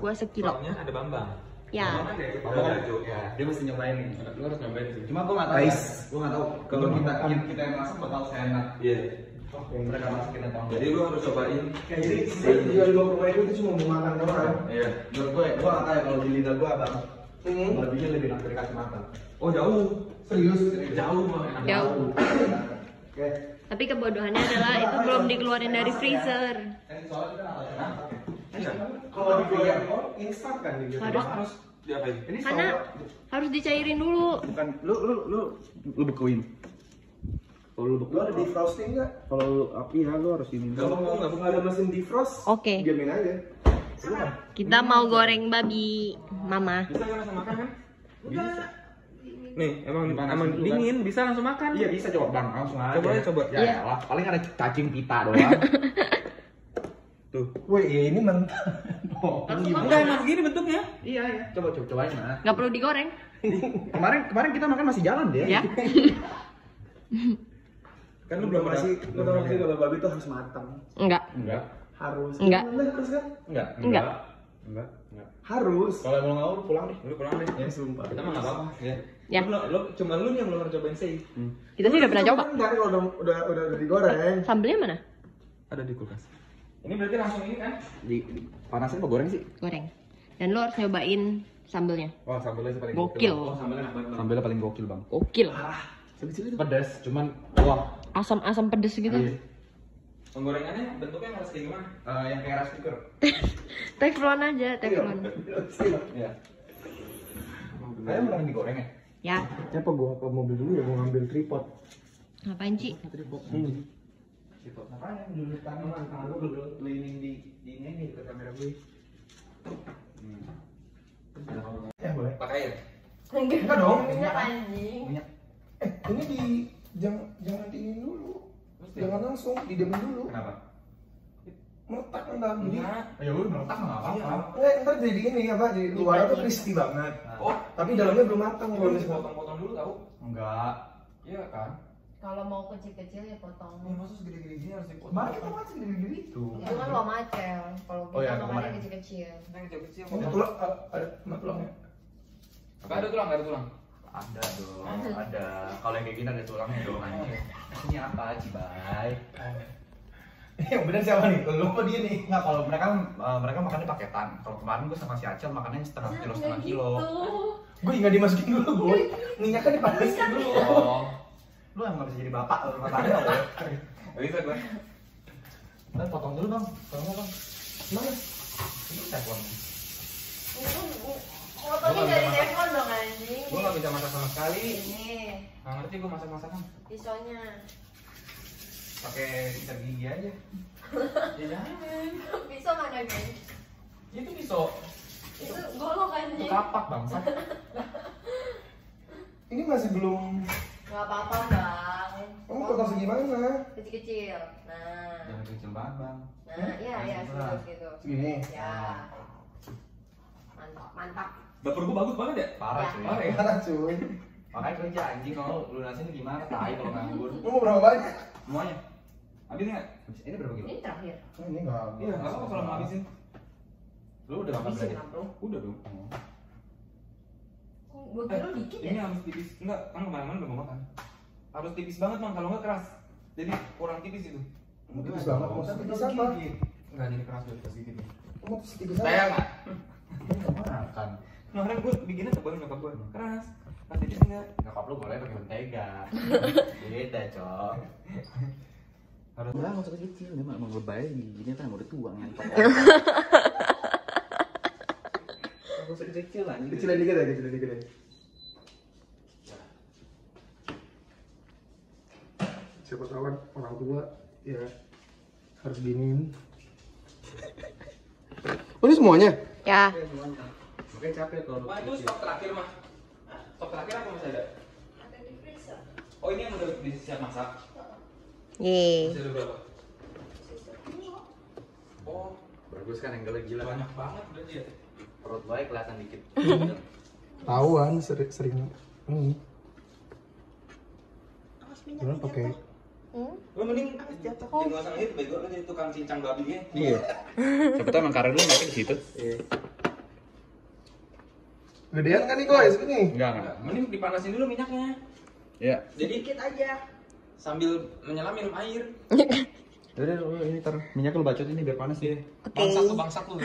Gua sekilo. Soalnya ada Bambang. Ya. Bambang kan dia Bambang belajar. ya, dia mesti nyobain nih. Lu harus nyobain sih. Cuma gua nggak tahu. Guys. ya. Gua nggak tahu kalau kita kita yang masak bakal seenak Iya. yang mereka masakin atau enggak. Jadi lu harus cobain. Kayak jadi gua ke rumah itu cuma mau makan doang. Iya, menurut gue, gue nggak tahu ya kalau di lidah gue abang Hmm. lebihnya lebih enak dari kacamata. Oh jauh. Serius? Jauh mah enak. Jauh. Oke. Tapi kebodohannya adalah itu belum dikeluarin dari freezer. Kan soalnya kita tahu. Iya. Kalau digoreng oh, instan kan gitu. Harus. Harus diapain? Ini Karena harus dicairin dulu. bukan lu lu lu lu bekuin. Kalau lu Lu ada defrosting nggak? kalau lu api ya lu harus ini. Gak beku, gak beku. Nggak ada mesin defrost. Oke. Diamin aja. Kita mau goreng babi, Mama. Bisa kan langsung makan kan? Bisa. Nih, emang Dipanas emang dulu kan? dingin, bisa langsung makan. Iya bisa coba bang langsung aja. Coba aja, coba. Ya Iya. elah, paling ada cacing pita doang. Tuh. Woi, ya ini mentah. Oh, Enggak emang gini bentuknya. iya iya. Coba coba cobain nah. Nggak perlu digoreng. Kemarin kemarin kita makan masih jalan deh. Ya. Kan lu belum masih, lu tau nggak sih kalau babi tuh harus matang. Enggak. Enggak. Harus. Enggak. Bener, harus kan? Enggak. Enggak. Enggak. Enggak. Harus. Kalau mau lu pulang deh. Lu pulang deh. Ya sumpah. Kita mah nggak apa-apa. Ya. Ya. Lu, lu, cuma lu yang belum pernah cobain sih. Kita sih udah pernah coba. Kan udah udah, udah digoreng. Sambelnya mana? Ada di kulkas. Ini berarti langsung ini kan? Di, di panasin apa goreng sih? Goreng. Dan lo harus nyobain sambelnya. Wah, sambelnya sih paling Gokil. Oh, sambelnya enak banget. Bang. Sambelnya paling gokil bang. Gokil. Pedas, cuman wah. Asam-asam pedes gitu. Iya. Penggorengannya bentuknya harus kayak gimana? Eh, yang kayak rice cooker. Teflon aja, teflon. Iya. Kayak beneran digoreng ya? Ya. Siapa gua ke mobil dulu ya gua ngambil tripod. Ngapain, Ci? Hmm. Makanya tangan tangan lu dulu leaning di di ini nih ke kamera gue. Ya boleh. Pakai ya? Enggak dong. Minyak anjing. Minyak. Eh, ini di jangan jangan diinin dulu. Jangan langsung didemin dulu. Kenapa? Meletak entar jadi. Enggak. Ya udah meletak nggak apa-apa. Enggak, ntar jadi ini apa? Jadi luarnya tuh crispy banget. Oh, Tapi dalamnya belum matang kalau misalnya. potong-potong dulu tahu? Enggak. Iya kan? Kalau mau kecil-kecil ya potong. Ini masa segede-gede gini harus dipotong. Kemarin kita makan segede-gede itu. Itu kan lo macel. Kalau Oh iya, kita makannya kemarin. kecil-kecil. Yang kecil-kecil. Ini tulang ada ada ada tulangnya. Gak ada tulang, gak ada tulang. Ada dong, ada. Kalau yang kayak gini ada tulangnya dong anjing. Ini apa, Cibai? Yang benar siapa nih? Lu apa dia nih? Enggak, kalau mereka eh, mereka makannya paketan. Kalau kemarin gue sama si Acel makannya setengah kilo setengah kilo. Gue nggak dimasukin dulu, gue. Minyaknya dipanasin dulu. Oh, lu yang nggak bisa jadi bapak lu rumah tangga lu. Gak bisa gue. Nah, potong dulu bang, potong bang. Mana? Ini teflon. Potongnya dari teflon dong anjing. Gue gak bisa masak sama sekali. Ini Gak ngerti gue masak-masakan. pisaunya. Pakai sikat gigi aja. Ya jangan. Pisau mana guys? Itu pisau. Itu golok Itu anjing. kapak bangsat. Ini masih belum. Gak apa-apa bang. Kamu potong segimana? Kecil-kecil. Nah. Jangan kecil banget bang. Nah, iya iya segitu segitu. Segini. Ya. Mantap, mantap. Dapur gue bagus banget ya? Parah Ya. cuy. Parah ya? Mana cuy? Makanya kerja anjing kalau lunasin gimana? Tai kalau nganggur. Lu mau berapa banyak? Semuanya. Habis nggak? Ini berapa kilo? Ini terakhir. Oh, ini enggak. Iya, nggak apa kalau mau habisin. Lu udah makan Habisin berapa? Udah dong. Dua kilo dikit Ini ya? harus tipis. Enggak, kan ke mana-mana udah mau makan. Harus tipis banget bang, kalau nggak keras. Jadi kurang tipis itu. Tipis banget. Mau tipis apa? Enggak, jadi keras buat pas gigit. Kamu tipis Saya apa? nggak. Nggak makan. Kemarin gue bikinnya tebal nyokap gue. Keras. Pas tipis enggak. Nyokap lu boleh pakai mentega. Beda, cok. Harus enggak mau kecil, dia mah mau lebay giginya kan mau dituang yang Gak usah kecil lah. Kecilin dikit ya, kecilin dikit ya. Siapa tahu kan orang tua ya harus dinin. Oh ini semuanya? Ya. Makanya capek kalau Wah, itu stok terakhir mah. Stok terakhir apa masih ada? Oh, ini yang udah disiap masak. Yeay. Masih ada berapa? Oh, bagus kan angle gila. banyak banget berarti ya. Perut gue kelihatan dikit. Tahuan sering sering ini. Jangan pakai Hmm? Lu mending jadi nggak usah itu bego lu jadi tukang cincang babi ya. Iya. Siapa tahu emang karena dulu mereka di situ. Gedean kan nih guys ini. Enggak, enggak. Mending dipanasin dulu minyaknya. Ya. Jadi dikit aja. Sambil menyelam minum air. Udah, udah, ini taruh minyak lu bacot ini biar panas ya. Oke. Bangsat lu bangsat lu.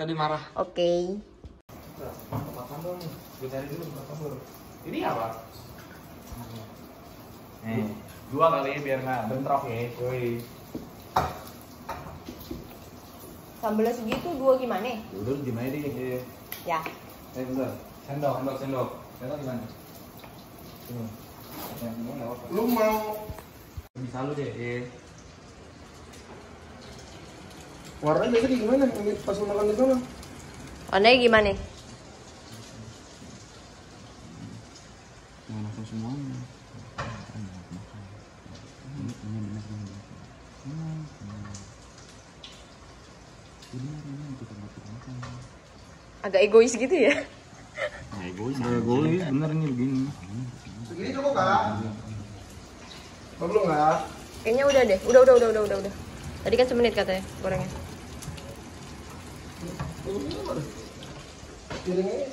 Tadi marah. Oke. Makan dong. Gue cari dulu makan dulu. Ini apa? Nih, dua kali biar nggak bentrok ya. Woi. Sambelnya segitu dua gimana? Udah gimana deh? Eh, Ya. eh bentar. Sendok, sendok, sendok. Sendok di mana? Sini. Yang ini nggak apa. Lu mau Bisa lu deh. Eh. warnanya biasa di gimana? Pas lu makan di sana. Warnanya gimana? Jangan langsung semuanya. Ini ini benar ini. Ini ini kita makan. Agak egois gitu ya? Nah, egois. Egois, bener nih begini. Segini cukup kak? Mau belum nggak? Kayaknya udah deh. Udah, udah, udah, udah, udah, udah. Tadi kan semenit katanya gorengnya. Piringnya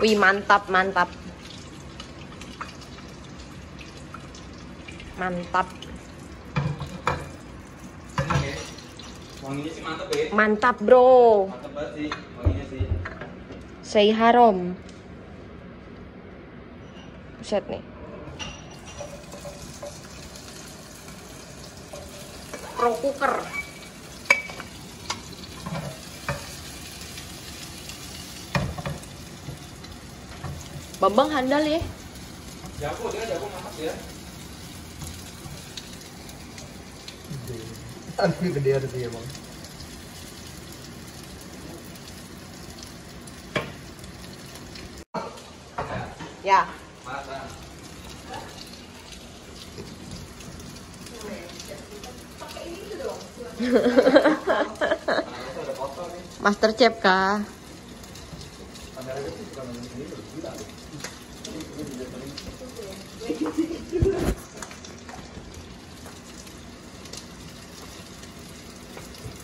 Wih, mantap, mantap. Mantap. Mantap, Bro. Mantep banget sih wanginya sih. Say harom. Buset nih. Pro cooker. Bambang handal ya. Jago dia jago masak ya. Aduh gede ada sih emang. Ya. Master Chef kah?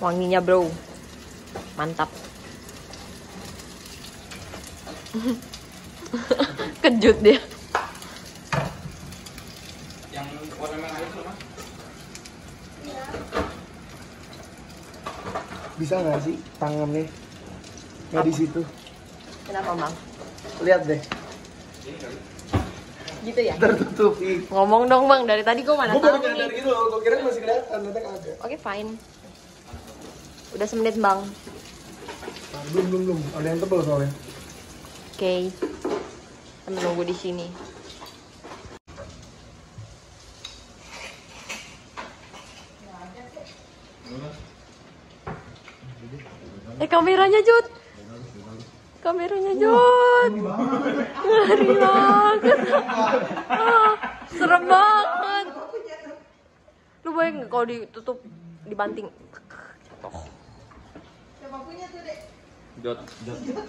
Wanginya bro, mantap. Kejut dia. Yang warna merah itu mah. Bisa nggak sih tangannya? Nggak di situ. Kenapa bang? Lihat deh. Gitu ya? Tertutupi. Ngomong dong bang, dari tadi gue mana Gue baru tahu nyadar nih. gitu loh. Gue kira masih kelihatan, ternyata kagak. Oke fine. Udah semenit bang. Nah, belum belum belum. Ada yang tebel soalnya. Oke. Kita menunggu di sini. Eh kameranya Jut. Kameranya Jut. Ngeri banget. Ah, serem banget. Lu bayang nggak kalau ditutup dibanting? Jatuh. Jot, jot. Itu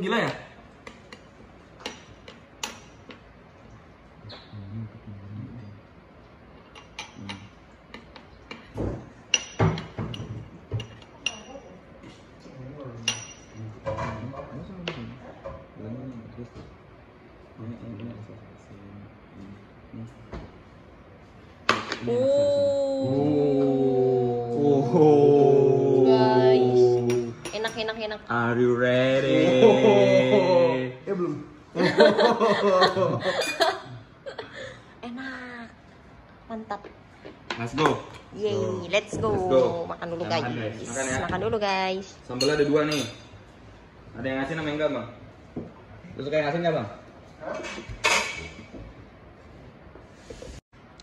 gila ya? Oh. Guys. Enak enak enak. Are you ready? Ya belum. Enak. Mantap. Let's go. Yeay, let's go. Let's go. Makan dulu Makan, guys. guys. Makan ya. Makan dulu guys. Sambal ada dua nih. Ada yang asin sama yang enggak, Bang? Lu suka yang asin enggak, Bang?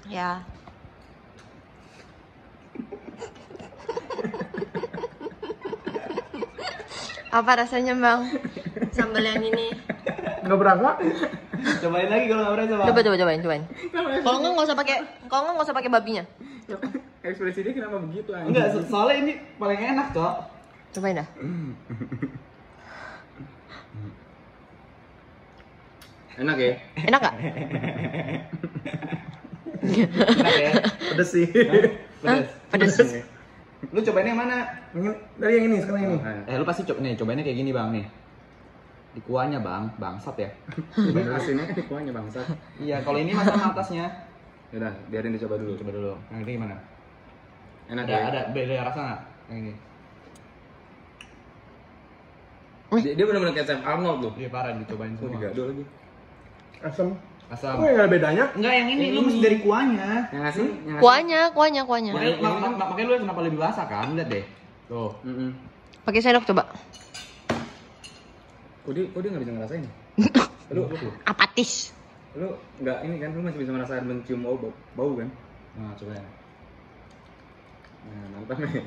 Ya. Apa rasanya bang? Sambal yang ini. Nggak berasa? Cobain lagi kalau nggak berasa bang. Coba coba cobain cobain. Kalau nggak nggak usah pakai, kalau nggak nggak usah pakai babinya. Ekspresi dia kenapa begitu anjing? Enggak, so- soalnya ini paling enak, Cok. Cobain dah. Enak ya? Enak gak? Enak ya? Pedes sih. Pedes. Pedes. Lu cobain yang mana? Dari yang ini sekarang ini. Eh, lu pasti coba nih, cobainnya kayak gini, Bang, nih. Di kuahnya, Bang. Bangsat ya. Cobain dulu sini di kuahnya, bangsat. Iya, kalau ini masa atasnya. Udah, biarin dicoba dulu. Coba dulu. Yang ini gimana? Enak Ada, ya? ada beda rasa nggak? Yang ini. Dia, dia benar-benar kayak Chef Arnold tuh. Iya parah dicobain semua. digado lagi. Asam. Asam. Oh, yang ada bedanya? Enggak, yang ini Yang lu ini. mesti dari kuahnya. Yang ngasih, yang ngasih. Kuahnya, kuahnya, kuahnya. Makanya, mak- mak- mak- makanya lu kenapa lebih basah kan? Lihat deh. Tuh. Mm-mm. Pakai sendok coba. Kok dia, kok dia nggak bisa ngerasain? lu, lu, Apatis. lu nggak ini kan, lu masih bisa merasakan mencium bau, bau, bau kan? Nah, coba ya. Nah, mantap nih.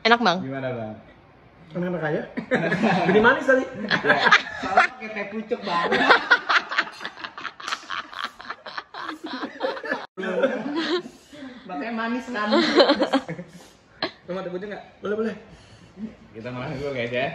Enak bang. Gimana, Bang? Anak-anak kaya. Jadi manis tadi. Salah pakai teh pucuk banget. Makanya manis kan. Lu mau tebutnya nggak? Boleh, boleh. Kita ngelakuin dulu guys ya.